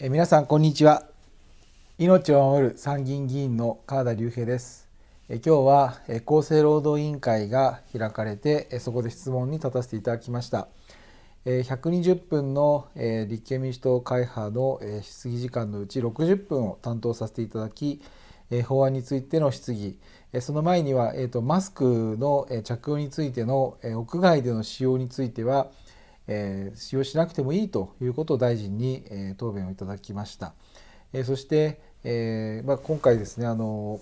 え皆さんこんにちは。命を守る参議院議員の川田隆平です。え今日はえ厚生労働委員会が開かれてえそこで質問に立たせていただきました。え120分のえ立憲民主党会派のえ質疑時間のうち60分を担当させていただきえ法案についての質疑。えその前にはえとマスクのえ着用についてのえ屋外での使用についてはえー、使用しなくてもいいということを大臣に、え、答弁をいただきました。え、そして、えまあ、今回ですねあの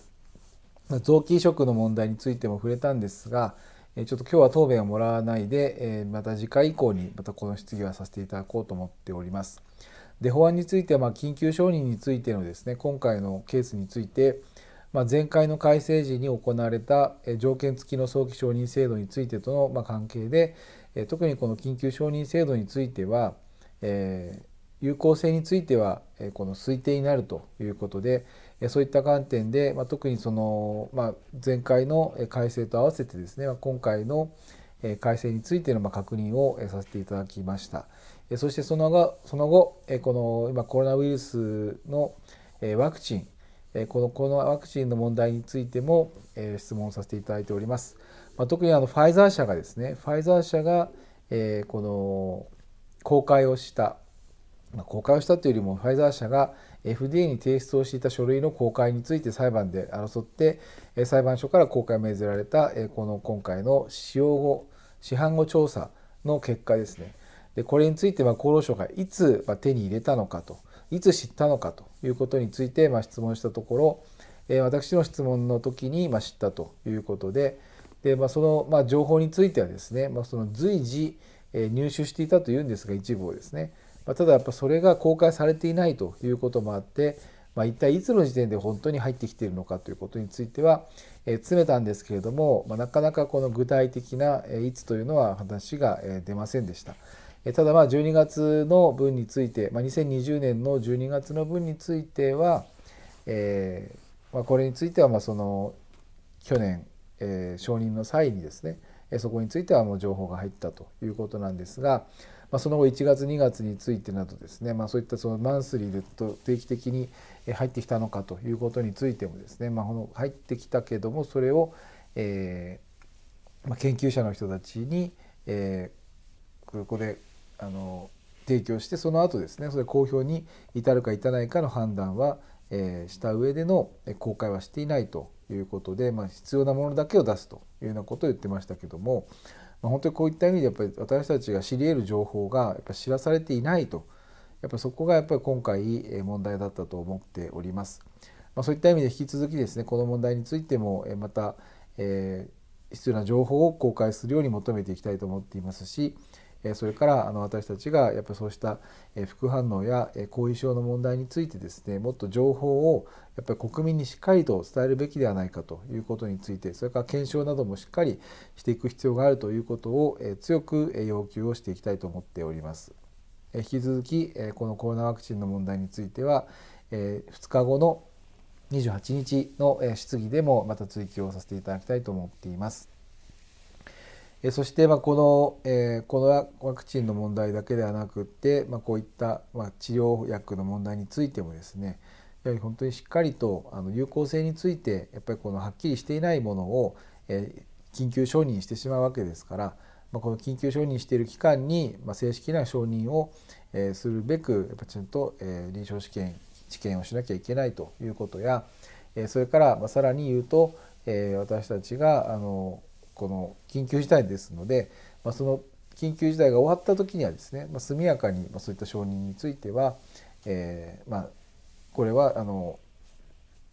臓器移植の問題についても触れたんですが、えちょっと今日は答弁をもらわないで、えまた次回以降にまたこの質疑はさせていただこうと思っております。で法案については、ま、緊急承認についてのですね今回のケースについて、まあ、前回の改正時に行われた条件付きの早期承認制度についてとの、ま、関係で、特にこの緊急承認制度については、え有効性についてはこの推定になるということでそういった観点で、まあ、特にその、まあ、前回の改正と合わせてですね今回の改正についての確認をさせていただきましたそしてその後その後この今コロナウイルスのワクチンこのこのワクチンの問題についても質問させていただいております。まあ、特にあのファイザー社がですねファイザー社が、えー、この公開をした、まあ、公開をしたというよりもファイザー社が FDA に提出をしていた書類の公開について裁判で争って裁判所から公開を命ぜられたこの今回の使用後市販後調査の結果ですね。でこれについては厚労省がいつ手に入れたのかといつ知ったのかということについて質問したところ私の質問の時に知ったということでで、まあ、その、まあ、情報についてはですね、まあ、その随時、え入手していたというんですが一部をですね、まあ、ただやっぱそれが公開されていないということもあって、まあ、一体いつの時点で本当に入ってきているのかということについては、え、詰めたんですけれども、まあ、なかなかこの具体的な、えいつというのは話が、え出ませんでした。えただまあ12月の分について、まあ、2020年の12月の分については、えーまあ、これについてはまあその去年えー、承認の際にですねそこについてはもう情報が入ったということなんですが、まあ、その後1月2月についてなどですね、まあ、そういったそのマンスリーで定期的に入ってきたのかということについてもですね、まあ、この入ってきたけどもそれを、えーまあ、研究者の人たちに、えー、ここであの提供してその後ですねそれ公表に至るか至らないかの判断は、えー、した上での公開はしていないということで、まあ、必要なものだけを出すというようなことを言ってましたけども、まあ、本当にこういった意味でやっぱり私たちが知り得る情報がやっぱ知らされていないとやっぱそこがやっぱり今回問題だったと思っております。まあ、そういった意味で引き続きですねこの問題についてもまた、えー、必要な情報を公開するように求めていきたいと思っていますし、それからあの私たちがやっぱそうした副反応や後遺症の問題についてですねもっと情報をやっぱり国民にしっかりと伝えるべきではないかということについてそれから検証などもしっかりしていく必要があるということを強く要求をしていきたいと思っております。引き続きこのコロナワクチンの問題については2日後の28日の質疑でもまた追及をさせていただきたいと思っています。えそしてまあこの、えこのワクチンの問題だけではなくって、まあ、こういったまあ治療薬の問題についてもですねやはり本当にしっかりとあの有効性についてやっぱりこのはっきりしていないものを、え緊急承認してしまうわけですから、まあ、この緊急承認している期間に、まあ、正式な承認を、えするべくやっぱちゃんと、え臨床試験治験をしなきゃいけないということや、えそれからまあさらに言うと、え私たちがあのこの緊急事態ですので、まあ、その緊急事態が終わった時にはですね、まあ、速やかに、まあ、そういった承認については、えー、まあこれはあの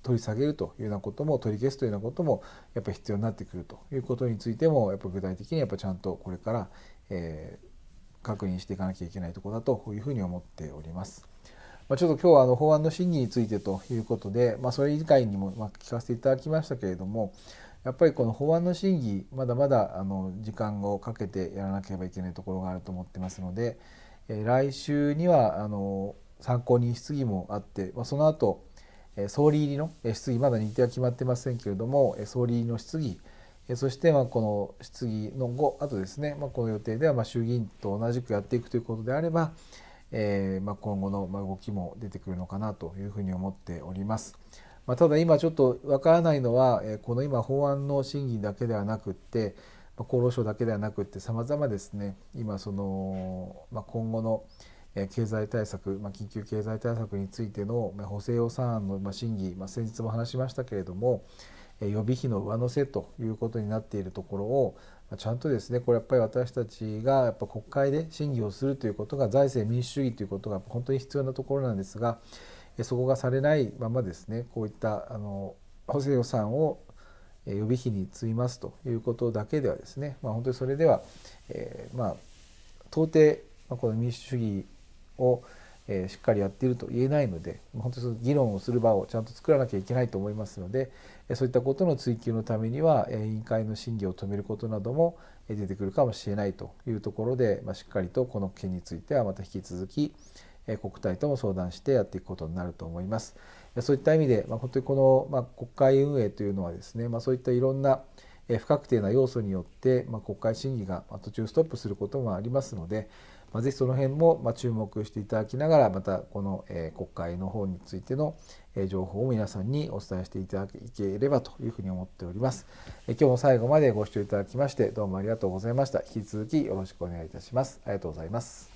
取り下げるというようなことも取り消すというようなこともやっぱり必要になってくるということについてもやっぱ具体的にやっぱちゃんとこれから、えー、確認していかなきゃいけないところだというふうに思っております。まあ、ちょっと今日はあの法案の審議についてということで、まあ、それ以外にもま聞かせていただきましたけれども、やっぱりこの法案の審議まだまだあの時間をかけてやらなければいけないところがあると思ってますので、え来週にはあの参考人質疑もあって、まあ、その後総理入りの質疑まだ日程は決まってませんけれども総理入りの質疑そしてまあこの質疑の後あとですね、まあ、この予定ではまあ衆議院と同じくやっていくということであればえーまあ、今後の動きも出てくるのかなというふうに思っております。まあ、ただ今ちょっとわからないのは、この今法案の審議だけではなくって厚労省だけではなくってさまざまですね今その、ま、今後の経済対策、ま、緊急経済対策についての補正予算案の審議、ま、先日も話しましたけれども予備費の上乗せということになっているところをちゃんとですねこれやっぱり私たちがやっぱ国会で審議をするということが財政民主主義ということが本当に必要なところなんですがそこがされないままですねこういったあの補正予算を予備費に積みますということだけではですね、まあ、本当にそれでは、えー、まあ到底、この民主主義を、え、しっかりやっていると言えないので本当にその議論をする場をちゃんと作らなきゃいけないと思いますのでそういったことの追及のためには委員会の審議を止めることなども出てくるかもしれないというところで、まあ、しっかりとこの件についてはまた引き続き国体とも相談してやっていくことになると思います。そういった意味で、まあ、本当にこの、まあ、国会運営というのはですね、まあ、そういったいろんな不確定な要素によって、まあ、国会審議が途中ストップすることもありますので、まあ、ぜひその辺もま注目していただきながらまたこの国会の方についての情報を皆さんにお伝えしていただければというふうに思っております。今日も最後までご視聴いただきましてどうもありがとうございました。引き続きよろしくお願いいたします。ありがとうございます。